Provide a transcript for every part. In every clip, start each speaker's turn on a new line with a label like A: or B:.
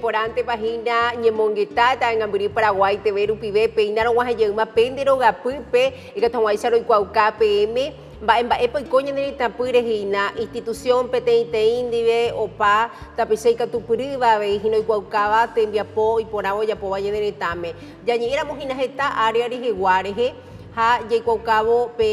A: Porante página ñemonguetata en Amburí Paraguay TV rupibe peinaron guajayema pendero gapupe y tomó isaro ikuauka PM mba'e mba'épa oiko ñaneretãpy rehína institución peteĩte índive opa tapicha ikatupyrývave hína oikuaukáva tembiapo iporãvo ojapóva ñaneretãme jañe'íramo hína heta área rehegua ha jaikuaukávo pe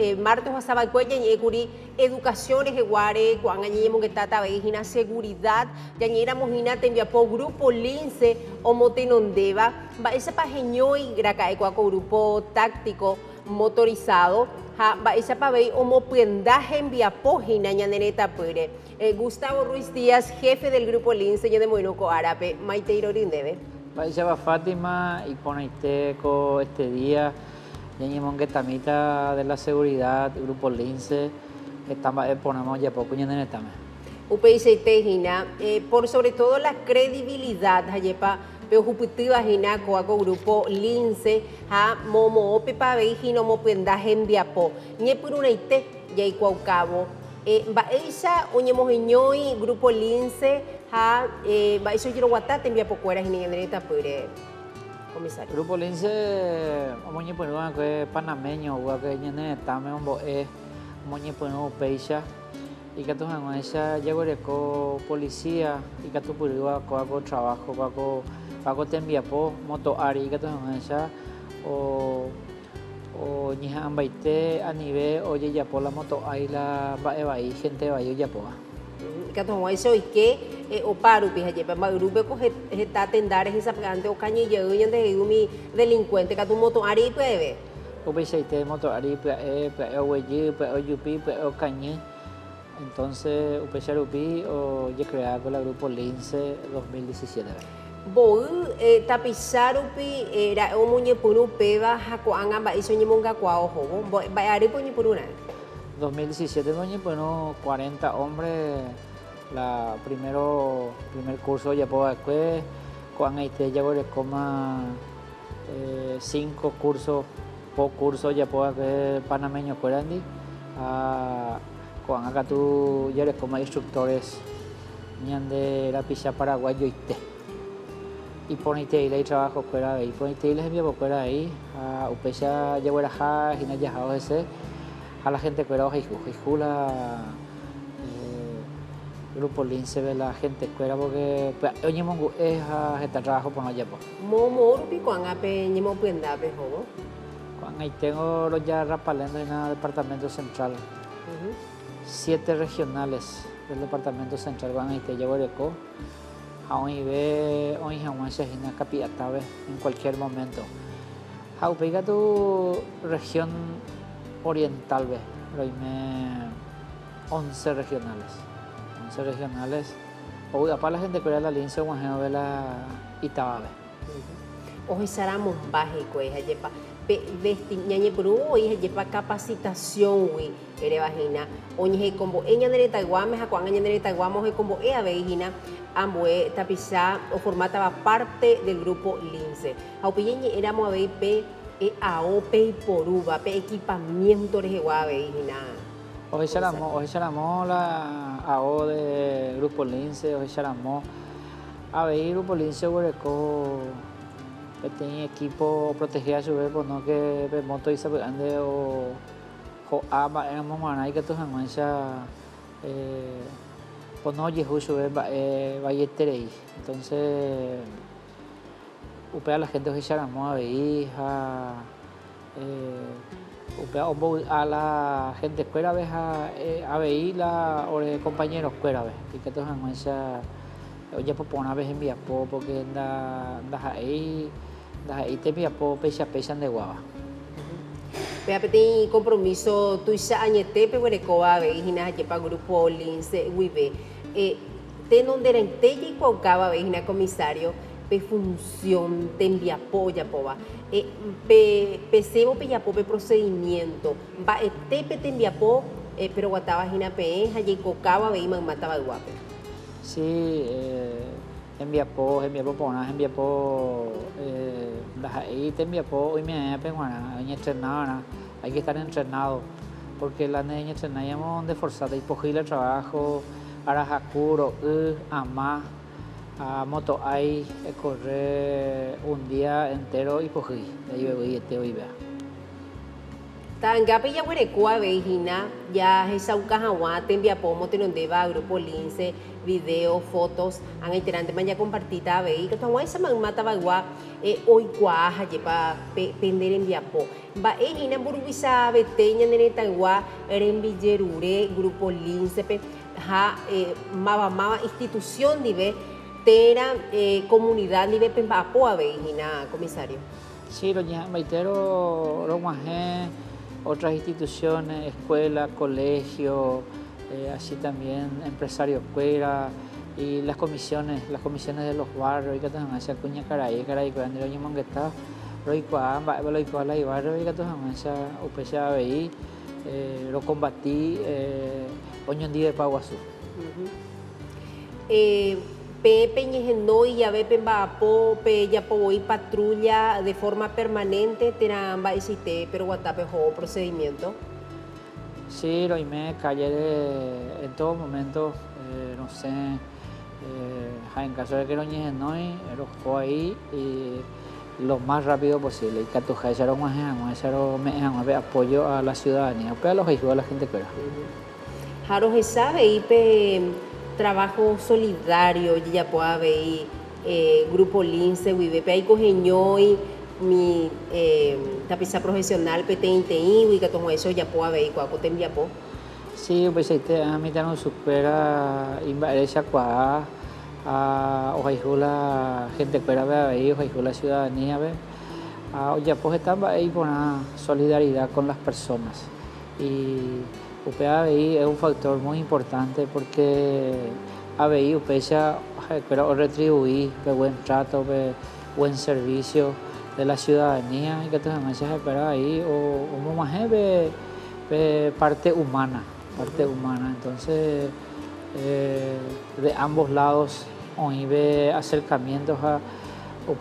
A: eh, martes hasavakue jañe'ẽkuri educación reheguáre ko'ág̃a ñeñemongetáta avei hína seguridad jañe'íramo hína tembiapo grupo lince omotenondéva mba'éichapa heñói raka'e ko'áko grupo táctico motorizado ha mba'éichapa avei omopyenda hembiapo hína ñaneretãpýre eh, Gustavo Ruiz Díaz jefe del grupo lince ñanemoirũko árape maiteiro rindéve
B: Mba'éichapa Fátima iporãitéko este día ñañemongetamíta de la seguridad grupo lince estamos ponemos ya poco ñaneretãme
A: upeichaite hína eh, por sobre todo la credibilidad hajepa peohupytýva hína ko'áko grupo lince ha momo'ópepa avei hína omopyenda hembiapo ñepyrũraite jaikuaukávo eh, mba'éicha oñemoheñói grupo lince eh, mba'éicha ojeroguata tembiapokuéra hína ñaneretãpýre comisario.
B: Grupo lince omoñepyrũva kue panameño guake ñaneretãme ombo'e omoñepyrũ upéicha ikatu hag̃uáicha jaguereko policía ikatupyrýva ko'áko trabajo ko'áko ko'áko tembiapo moto'ári ikatu hag̃uáicha o oñeha'ãmbaite anive ojejapo la moto'ái la mba'e gente vai ojapóva
A: ikatu hag̃uáicha oike eh, opárupi hajepa mba'yrúpeko heta tenda rehesapy'ánte okañejeýi ñandehegumi delincuente katu moto'ári ipya'eve
B: upeichaite moto'ári pya'e pya'e oguejy pya'e ojupi pya'e okañy entonces upeicha rupi ojecreado la grupo lince 2017
A: mbo'y eh, tapicha rupi eh, ra'e omoñepyrũ upéva ha ko'ág̃a mba'éicha oñemongakuaa ohóvo mba'e arýpa oñepyrũrã
B: 2017 noñepyrũ 40 hombres la primero primer curso ojapova'ekue ko'ág̃aite jaguerekóma eh, cinco cursos po curso ojapova'ekue panameñokuérandi ha ko'ág̃a katu jarekóma instructores ñande rapicha paraguayoite iporãiteíla itrabajokuéra avei iporãiteíla hembiapokuéra avei ha upéicha jagueraha hína jahao hese ha la gentekuéra hayhu la eh, grupo linceve la gentekuéra porque pya'e oñemongu'e ha heta trabajo porã ojapo
A: momo rupi ko'ág̃ape ñemopyendápe hóvo
B: ko'ág̃aite roja rapalendo hína departamento central. Siete regionales del departamento central ko'ág̃aite jaguereko ha oĩve oĩ hag̃uáicha hína kapi'atáve en cualquier momento. Ha upéi katu región orientalve roime 11 regionales. 11 regionales. Ovy'apa la gentekuéra la lince og̃uahẽvo la Itaváve
A: ohecharamo hikuái hajepa pe vesti ñañepyrũ oĩ hajepa capacitacióngui erevahína oñehekombo'e ñaneretãguáme ha ko'ág̃a ñaneretãguáme ohekombo'e avei hína ambue tapicha oformátava parte del grupo lince. Ha upéi ñañe'ẽramo avei pe EAO pe iporúva pe equipamiento rehegua avei hína
B: ohecharamo ohecharamo la AO de grupo lince ohecharamo avei grupo lince oguereko peteĩ equipo protegida chupe no que pe moto isapy'ánte o ho'a mba'éramo g̃uarã ikatu hag̃uáicha eh, pono ojehu chupe mba'e vaieterei entonces upea la gente ohecharamo avei ha eh, upea ombovy'a la gentekuérave ha eh, avei la ore compañeroskuérave ikatu hag̃uáicha ojapoporãve hembiapo porque nda ndaha'éi ndaha'éi tembiapo péicha péicha ndeguáva
A: Pe peteĩ compromiso tuicha añetépe guerekóva avei hína hajepa grupo lince guive eh, tenonderãite jaikuaukáva avei hína comisario pe función tembiapo ojapóva eh, pe pesévo pejapo pe procedimiento. Mba'etépe tembiapo eh, pero guatáva hína peẽ ha jaikokáva avei mayma tavaygua-pe
B: Sí, eh, hembiapo, hembiapo porã, hembiapo eh, ndaha'éi tembiapo oime'ẽpe g̃uarã oñestrenarã hay que estar entrenado porque la neñestrenaíamos de forzada ipohýi le trabajo arahaku ro'y ama a moto hay correr un día entero y cogí, ahí voy este hoy vea.
A: Tanga ya huerecua vejina, ya esa ucajawa, te envía pomo, te deba grupo lince, video, fotos, han iterante ya compartita ve, que tu esa mata bagua, eh, hoy cuaja, lleva pender envía po. Va e hina burbisa beteña nene tangua, eren villerure, grupo lince, ha, eh, mava mava institución dive, tera eh, comunidad nive pembapo a vejina, comisario.
B: Sí, lo ya, maitero, lo guajé, otras instituciones, escuelas, colegios, eh, así también empresarios escuela y las comisiones, las comisiones de los barrios, y que también hacia cuña caray, caray, cuando yo me está, roi kwa ba ba loi kwa lai barrio y que también hacia upesa BI, lo combatí, eh, día de Paguazú.
A: eh, Pepe y ya ve po pe ya po y patrulla de forma permanente teramba existe pero guatape o procedimiento.
B: Sí, lo me calle en todo momento, eh, no sé, eh, en caso de que lo hoy, lo ahí y lo más rápido posible. Y que me apoyo a la ciudadanía, pero a los hijos de la gente que
A: Jaro sabe y pe trabajo solidario, ya pueda ver eh, Grupo Lince, Wibepe, ahí cogeñoy, mi eh, tapiza profesional, PT y que todo eso te envía po.
B: Sí, pues este, a mí también supera, invadencia cuá, a la gente que ve ahí, la ciudadanía, ya pues estaba ahí con una solidaridad con las personas. Y UPA ABI es un factor muy importante porque ABI UPESA espero retribuir buen trato, buen servicio de la ciudadanía y que te mensajes espera ahí o un más parte humana, parte humana. Entonces, eh, de ambos lados, hoy ve acercamientos a o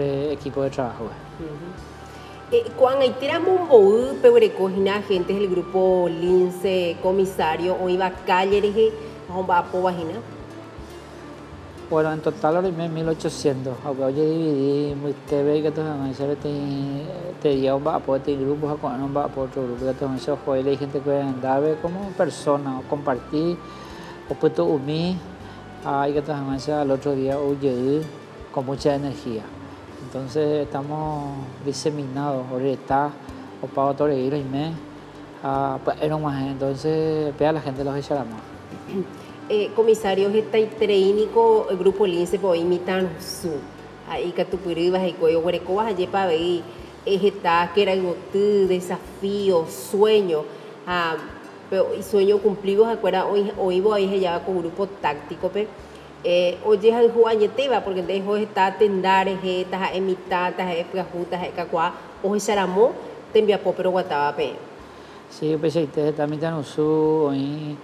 B: el equipo de trabajo.
A: Eh, cuando hay tiramos un recogina gente del grupo Lince, comisario, o iba a calle, vamos a vagina.
B: Bueno, en total ahora me 1800. Aunque hoy dividí, muy TV que todos me dicen te lleva un vapo, te grupos a un vapo, otro grupo que todos me dicen, joder, hay gente que andar como persona, o compartir, o puesto unir, hay que me dicen al otro día, oye, con mucha energía. Entonces estamos diseminados, ahorita, o todo el y me, era más, entonces pega la gente los echará más.
A: Eh, comisario, está el grupo Lince, pues imitan su, ahí que tu piribas y coyo, huereco vas allí para ver, está que era desafío, sueño, ah, pero, y sueño cumplido, acuerda, hoy, hoy voy a llevar con grupo táctico, pero eh, oye al juañeteba porque dejo esta tendare jeta emitata juta kakua o saramo tembia pero guataba pe.
B: Sí pues este también tan su hoy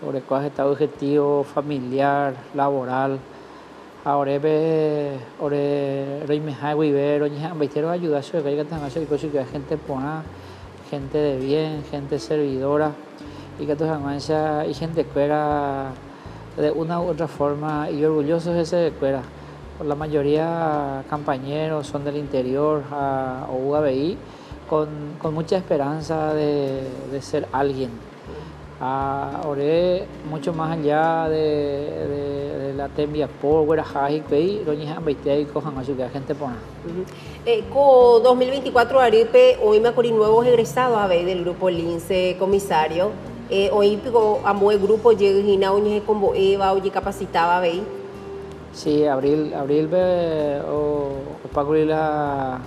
B: sobre cuál está objetivo familiar laboral ahora ve ore rey me hay ver oye han veitero ayuda eso que que hacer cosas que gente pona gente de bien gente servidora y que toda y gente que era de una u otra forma y orgullosos de ese escuela. La mayoría compañeros son del interior a, o UABI con, con, mucha esperanza de, de ser alguien. A, oré mucho más allá de, de, de la tembia por Guarajaji, que doña Ambaité y cojan a su gente pona.
A: Eh, con 2024 Aripe, hoy me acordé nuevos egresados a ver del grupo Lince Comisario eh, hoy pico amo el grupo llega oñe como Eva oye capacitaba ve.
B: Sí abril abril ve o, o la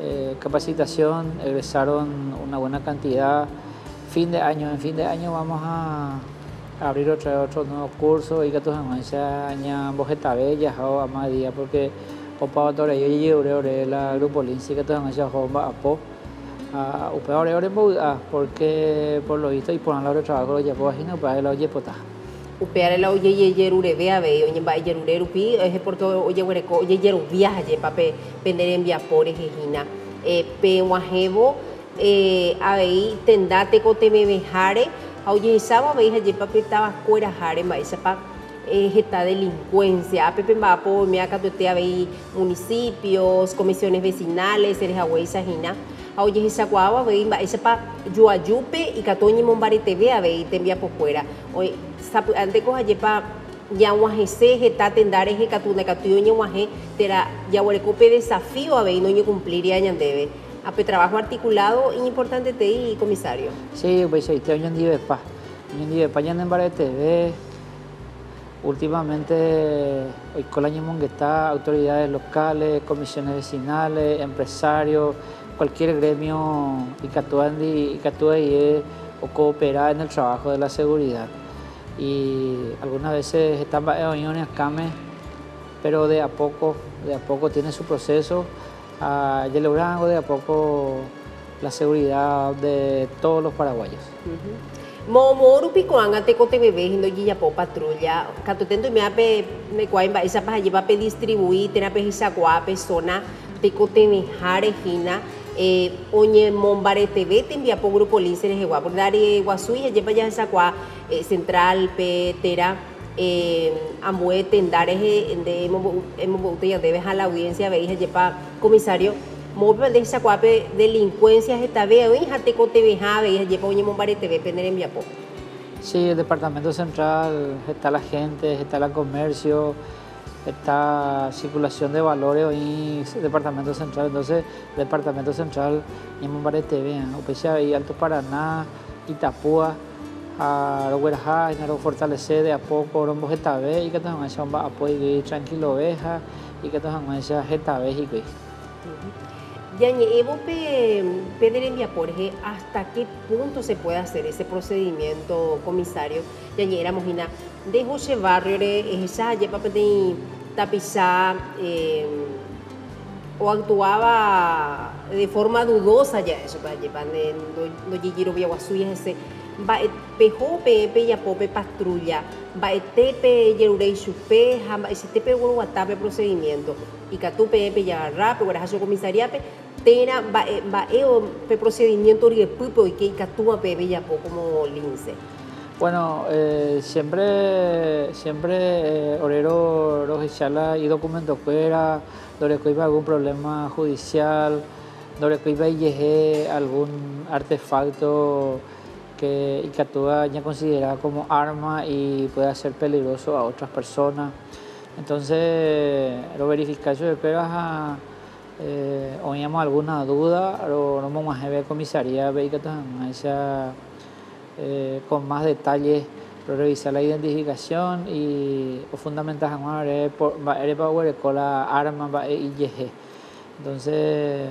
B: eh, capacitación egresaron una buena cantidad. Fin de año en fin de año vamos a abrir otro otro nuevo curso. Y que todos se aña bojeta bella o a más día porque opa tore yo llevo la grupo lince que todos se a po a upear ahora en porque por lo visto y por la hora de trabajo ya puedo imaginar upear la oye pota
A: upear la oye ye yerure vea ve oye va yerure rupi es porque oye huereco oye yeru viaja ye pape pender en via por ejina eh pe guajevo eh a tendate cote me bejare oye veja ye pape estaba fuera jare ma esa pa eh, esta delincuencia. Pepe Mbapo, me acá veí municipios, comisiones vecinales, seres agüeysa, jina. Guagua, veí, esa pa yuayupe y catoñi mombare TV, veí, te envía por fuera. Oye, ante coja yepa ya guajese, jeta tendare, je catuna, catuyo, guaje, tera, ya huerecope desafío, a veí, no cumpliría, ya debe. A trabajo articulado importante te y comisario.
B: Sí, pues sí, te oyen dive pa. Oyen dive pa, ya en TV, Últimamente, hoy con la está autoridades locales, comisiones vecinales, empresarios, cualquier gremio y y o cooperar en el trabajo de la seguridad. Y algunas veces están reuniones CAME, pero de a poco, de a poco tiene su proceso. Uh, ya logrando de a poco la seguridad de todos los paraguayos.
A: Momoru pikuanga te kote bebé hindo ya po patrulla. Kato tento me ape me kwai ba isa pa lleva pe distribuir tena pe zona te jare hina eh oñe mombare TV te envía po grupo lince de gua por dar guasui lleva ya esa kwa eh, central pe tera eh, amue tendare de hemos hemos ya debe a la audiencia veis lleva comisario Mope de esa cuape delincuencia esta vez, hoy jate con TV jave y lleva un mombare TV pender en Viapo.
B: Sí, el departamento central está la gente, está el comercio, está circulación de valores hoy departamento central, entonces departamento central y mombare TV, y Alto Paraná, Itapúa, a Roguerajá, y fortalecer de a poco Rombo Getabe y que todos van a apoyar tranquilo oveja y que todos van a Getabe y
A: Yañe, Evo Pedro Porje, ¿hasta qué punto se puede hacer ese procedimiento, comisario? Yañe, era mojina, de José Barrio, esa lleva tapizar, eh, o actuaba de forma dudosa ya eso, para llevar no Gigiro Viaguasuya, ese, va pejo pepe ya pope patrulla, va tepe yerurei chupe, ese tepe guatape procedimiento, y catu pepe ya rápido, guarajazo comisariape, tena pe procedimiento de pupo y que catúa pepe ya po como lince.
B: Bueno, eh, siempre, siempre eh, orero rojichala y documento fuera, donde iba algún problema judicial, donde iba a algún artefacto que Icatúa ya considera como arma y puede ser peligroso a otras personas. Entonces, lo verificación de pegas eh, oíamos alguna duda, lo vamos a ver comisaría, que eh, con más detalles revisar la identificación y o fundamental para con la arma y entonces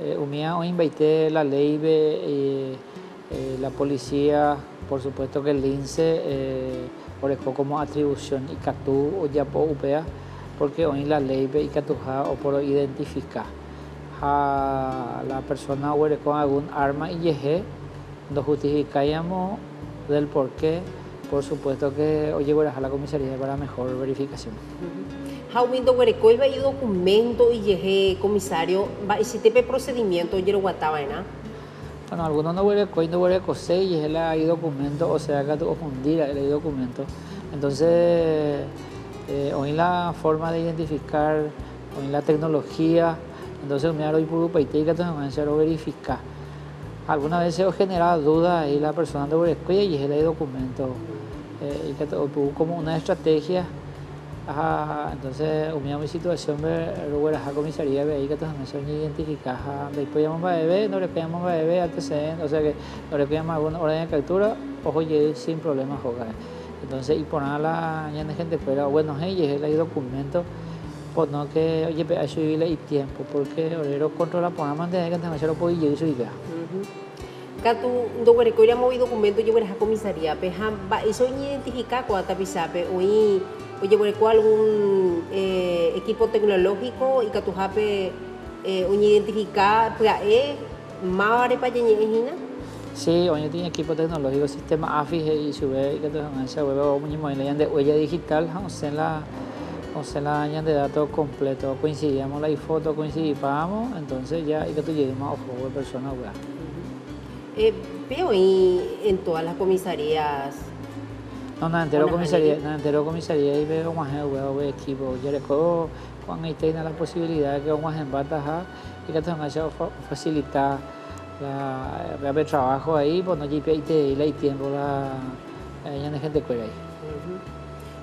B: eh, o invité la ley eh, eh, la policía, por supuesto que el INSE eh, como atribución y catú o ya por upea, porque hoy la ley ve y catuja o por identificar a la persona o con algún arma y yeje, nos justificamos del por qué, por supuesto que hoy a la comisaría para mejor verificación.
A: Jaumindo Guereco iba y documento y yeje comisario, va y si te procedimiento, yo lo guataba, ¿no?
B: Bueno, algunos no huele coi, no huele cosé y él hay documento, o sea, que confundir el documento. Entonces, eh, hoy la forma de identificar, hoy la tecnología, entonces me hoy por y que entonces me verificar. Algunas veces he generado dudas y la persona de Huerecoy y él hay documento. Eh, y que como una estrategia Ajá, entonces, unía mi situación, luego la comisaría ve ahí que todos me son identificadas. Después llamamos a bebé, no le pedimos a bebé antecedentes, o sea que no le pedimos alguna orden de captura, ojo, llegué sin problemas jugar. Entonces, y por nada la gente fuera, bueno, hey, llegué hay documentos, pues no que, oye, hay subirle y tiempo, porque orero controla por nada más de que te lo puedo y.
A: Katu ndo were ko mo documento yo were ha comisaría pe ha ba eso identificar ko ata pisape oi oye were ko algún eh, equipo tecnológico y katu hape eh, un identificar pues e mare pa yenye hina
B: Sí, hoy tiene equipo tecnológico, sistema AFI y sube que ese web o muñeco de huella digital, o sea la o la de datos completo, coincidíamos la foto coincidíamos, entonces ya y que tú lleguemos a ojo de persona web.
A: Eh, veo ahí en todas las comisarías
B: No, nada entero comisaría, nada entero comisaría y veo más huevo de equipo. Yo recuerdo cuando ahí tiene la posibilidad de que vamos en bataja y que tenga ya facilitar la el trabajo ahí, pues no hay y la tiempo la ya gente que ahí.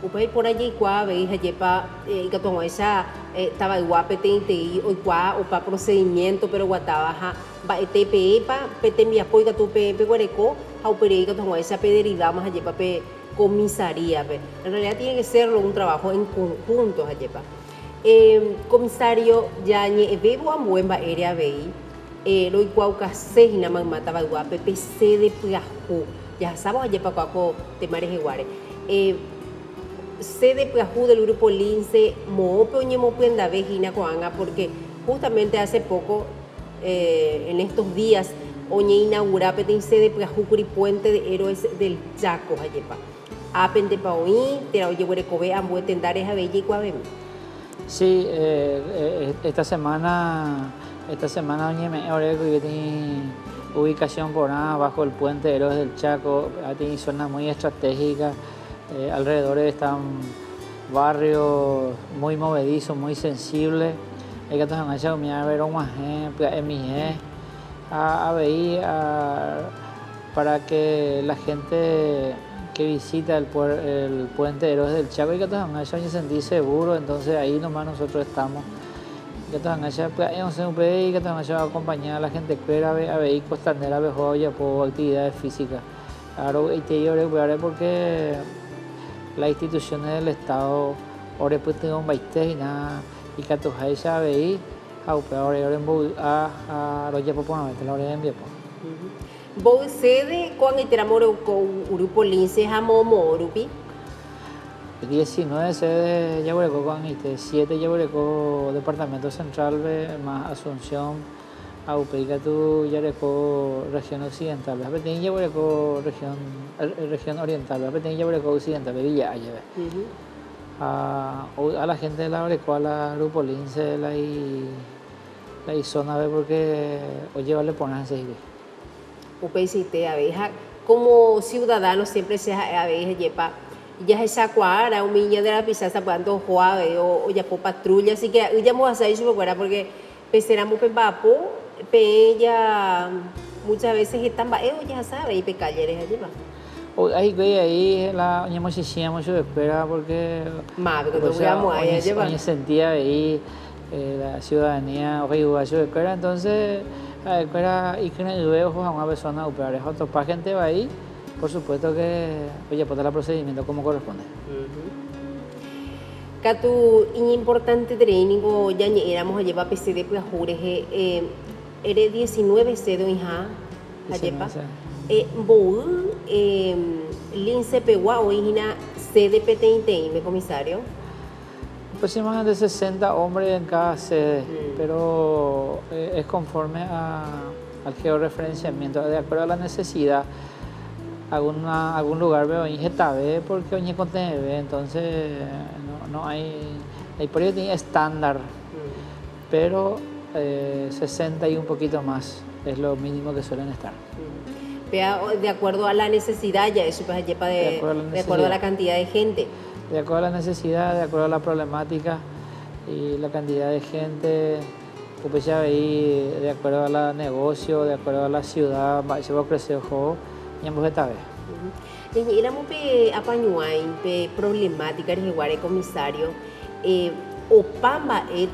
A: Upay por allí qua veis allí pa y que tomo esa estaba igual petente y hoy qua o pa procedimiento pero guataba ha va TPE pa pete mi apoyo que tu PE guareco ha upere que tomo esa pederida más allí pa pe comisaría. En realidad tiene que ser un trabajo en conjunto, Ayepa. Eh, comisario, ya ni bebo a buena area vei, eh, lo igual que se y nada más mataba igual, PPC de Piajú, ya sabemos Ayepa cuaco de Mares Iguare. Eh, sede Piajú del grupo Lince, Moope Oñemo Puenda Vejina Coanga, porque justamente hace poco, eh, en estos días, Oñe inaugura Petin sede Piajú Puente de Héroes del Chaco, Ayepa apende paoí, te oye huerecobe ambue tendares a belle y
B: Sí, eh, eh, esta semana, esta semana doña me orego y tiene ubicación por nada bajo el puente de Héroes del Chaco, tiene zonas muy estratégicas, eh, alrededor están barrios muy movedizos, muy sensibles. Hay que tener una mi ver un mi a, a para que la gente que visita el, el puente Héroes del Chaco y que todos se sentir seguro, entonces ahí nomás nosotros estamos. Que pues no sé, y que todos a acompañar a la gente que a ver costanera, a ver joya por actividades físicas. Ahora, y te porque las instituciones del Estado, ahora pues tengo un baite y nada, y que todos ahí se veis, ahora ahora en a a los ya pues no, la hora en bien
A: Sede con con grupo lince hamomo rupi.
B: 19 sede Yaguareco con este, 7 Yaguareco Departamento Central más Asunción, Aupeica Yaguareco Región Occidental, Bepetín Yaguareco Región Región Oriental, Bepetín Yaguareco Occidental, Villa Ayeve. A, a la gente de la Areco, a la grupo lince, la y la zona porque oye vale ponerse
A: upéisite abeja. Como ciudadano siempre se abeja yepa ya esa cuadra un niño de la pizza está cuando juave o, ya por patrulla. Así que ya vamos a hacer eso porque peseramos pe papo ya muchas veces están baeo ya sabe y pe calleres allí va.
B: Ahí güey ahí la ñamo si hacíamos su espera porque
A: más porque pues, vamos ahí
B: lleva sentía ahí eh, la ciudadanía o espera entonces y que luego a una persona operar es otro para gente va ahí por supuesto que oye pues el procedimiento como corresponde.
A: Catu, importante training o ya éramos a llevar PCD pues jures eh eres 19 cedo hija a llevar eh bo eh lince pegua o hina CDPT comisario
B: aproximadamente 60 hombres en cada sede, pero eh, es conforme al georreferenciamiento, de acuerdo a la necesidad. Alguna, algún lugar veo en B porque contiene B, entonces no, hay, hay por ahí tiene estándar, pero 60 eh, y un poquito más es lo mínimo que suelen estar.
A: De acuerdo a la necesidad, ya eso pues de, de acuerdo a la cantidad de gente
B: de acuerdo a la necesidad, de acuerdo a la problemática y la cantidad de gente, pues ya veí de acuerdo a la negocio, de acuerdo a la ciudad, se va a crecer ojo, y en esta vez.
A: Y éramos pe apañuain, pe problemática, el igual comisario, eh, o pamba e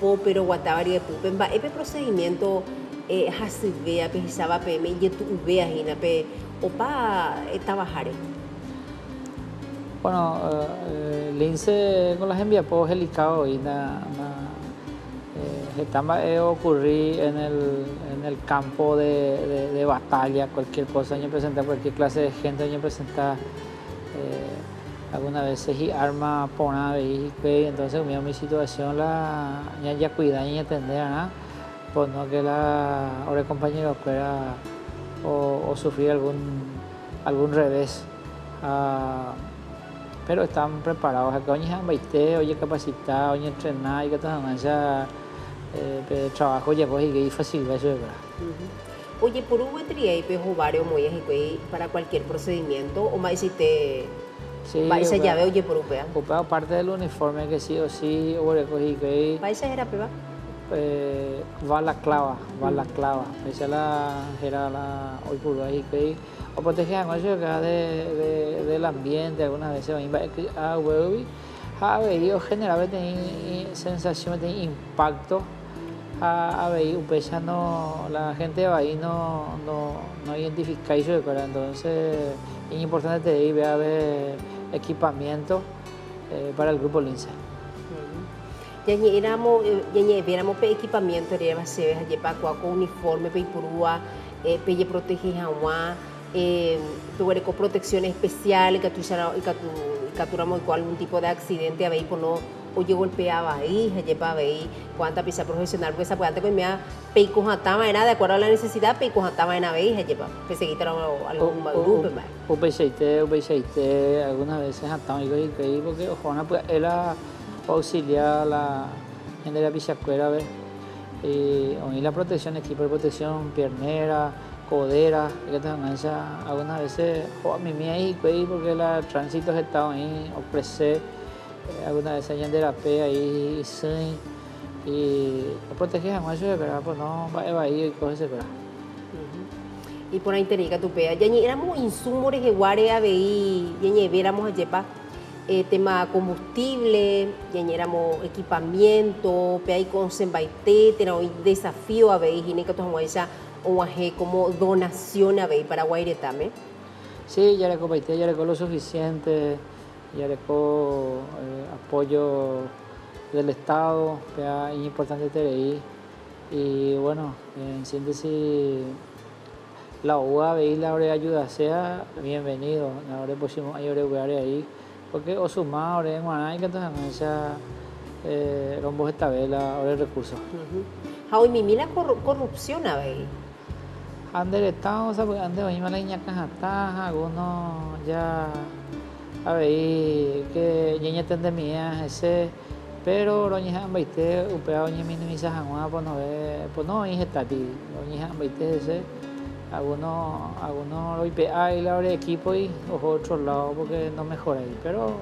A: po pero guatavari de pupemba, e procedimiento eh, hasivea, pe hisaba pe me yetu vea hina pe opa e trabajar.
B: Bueno, eh, lince con las envías pues helicado y na, na eh, ocurrir en el, en el campo de, de, batalla, cualquier cosa, yo presentar cualquier clase de gente, yo presentar eh, algunas veces y arma por una vez entonces mira mi situación la ya, ya y atender, ¿no? pues no que la ahora compañero pueda o, o sufrir algún algún revés. Uh, pero están preparados. Acá hoy han baité, hoy capacitado, hoy entrenado y que están eh, trabajo ya pues y que fácil eso es verdad.
A: Oye, por un buen y pues varios muy para cualquier procedimiento o más si te
B: Sí,
A: Va esa
B: upea.
A: llave oye por upea.
B: Upea parte del uniforme que sí o sí, Ureco y que
A: Va esa era peba.
B: eh, va la clava, va la clava. Esa la era la hoy por hoy que o protege a que de, de, del ambiente algunas veces a huevi a ver generalmente tiene sensación tiene impacto a, a ver un pecha no la gente va ahí no no no identifica eso ¿verdad? entonces es importante te ir a ver equipamiento eh, para el grupo Lince.
A: Ya ni éramos, ya ni viéramos pe equipamiento, era más se ve pa uniforme, pe purua, eh, pe protege jaua, eh, tuve con protección especial, que tu y que tu capturamos con algún tipo de accidente, a ver por no o yo golpeaba ahí, para ver cuánta pisa profesional, porque esa puede con mi pe con hatama era de acuerdo a la necesidad, pe con hatama en vez, ya para pe seguir algún grupo, más.
B: O peseite, o peseite, algunas veces hasta y que porque ojo, pues era auxiliar la gente de la pichacuera, ¿ves? Y oí la protección, equipo de protección, piernera, codera, que algunas veces, o a mí me ahí, porque la tránsito está ahí, ofrecer, algunas veces hay de la P ahí, sí, y proteger a más de verdad, pues no, va a ir y cosas de verdad.
A: Y por ahí tenía que tu pea, ya ni éramos insumos de guare a ver, ya ni viéramos a llevar eh, tema combustible, ya éramos equipamiento, pe ahí con sembaite, tenemos desafío a ver, y que tomamos esa o como donación a ver para Guairetame.
B: Sí, ya le compartí, ya le lo suficiente, ya le eh, apoyo del Estado, es importante ahí. Y bueno, en síntesis, la UA y la ayuda sea bienvenido. Ahora pusimos ahí ahí porque o sumar ahora en Guaná que entonces esa eh, rombo esta vela ahora el recurso.
A: Hoy mi mira corrupción a ver.
B: Ande el Estado, o sea, porque ande hoy la niña caja algunos ya a ver que niña tende mía ese pero niña baite upea niña minimiza jangua pues no ve pues no estati lo niña baite ese algunos, algunos lo IPA y la de equipo y los otros lados porque no mejora ahí, pero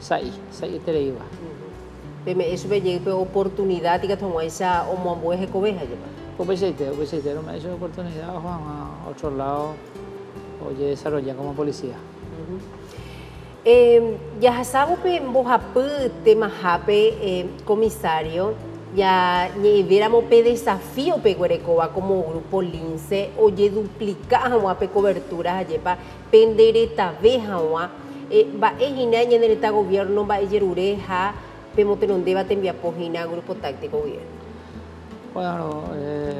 B: sai, sai te le iba.
A: Eso me llegó oportunidad y que tomó esa o mambues de cobeja lleva.
B: Pues peseite, pues peseite, no me hizo oportunidad Juan a otros lados, oye desarrollar como policía.
A: Eh, ya en Bojapu, tema Jape, eh, comisario, ya viéramos pe desafío pe Guerecoba como grupo lince. Oye duplicamos pe coberturas allí pa pendereta veja wa va ejina ñanereta gobierno va ejerureja pe motenondeba tembia pojina grupo táctico gobierno
B: bueno eh,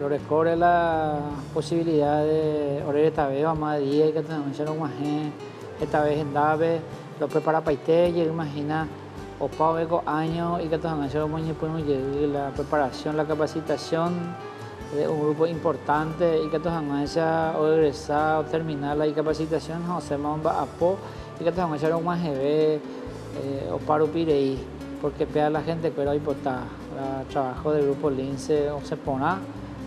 B: lo recorre la posibilidad de orar esta vez vamos a día que tenemos un esta vez en Dave lo prepara para y imagina o eco años y que estamos la preparación, la capacitación de un grupo importante y que estamos o egresar o terminar la capacitación José Mamba Apo y que estamos un más GB o paro pirei porque pega la gente pero hay porta el trabajo del grupo Lince o se pone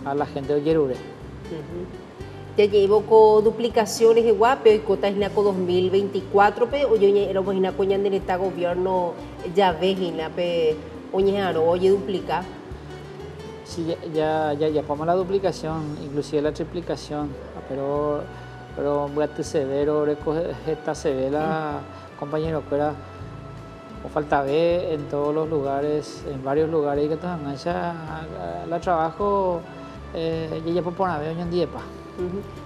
B: a la gente de Yerure
A: ya llevo con duplicaciones de guape y cota con 2024 pe o yo era pues na coña de esta gobierno ya ves la pe aro oye duplica
B: sí ya ya ya ya la duplicación inclusive la triplicación pero pero voy a severo recoge esta severa compañero que era o falta ver en todos los lugares en varios lugares y que todas la trabajo eh, ya ya por poner hoy en día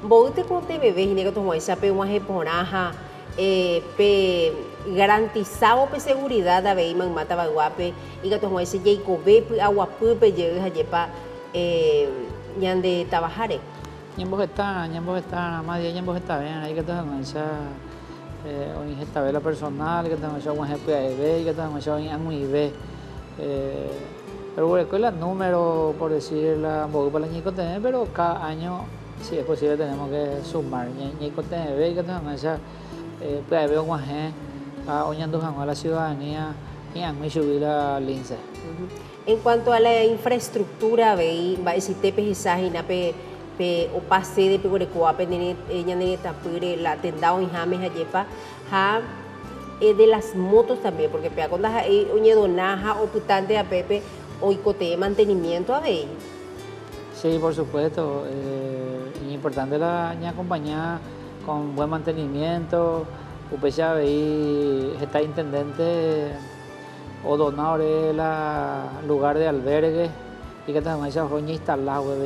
A: Vos te conté bebé y que tomó esa pe una jeponaja eh, pe garantizado pe seguridad a ver man mata baguape y que tomó ese Jacob pe agua pe llegue a yepa eh ñande tabajare.
B: Ñambos está, ñambos está, más de ñambos está bien, ahí que tomó esa eh, o esta vela personal, que tomó esa una jepe de y que tomó esa un be eh, pero bueno, con los números, por decir, la para la pero cada año si es posible tenemos que sumar. TV que tenemos esa pues veo más a oñando a la ciudadanía y a mí subir la lince
A: en cuanto a la infraestructura veí va a decir tepe y nape pe opa sede pe orekoape ñanerëtapýre la tenda oĩháme ha jepa ha eh, de las motos también, porque pea cuando hay oñedonaja o putante a Pepe oicote mantenimiento a ver.
B: Sí, por supuesto. Eh, importante la ña compañía con buen mantenimiento. Upecha veí está intendente o donador la lugar de albergue y que también se instalar, instalado,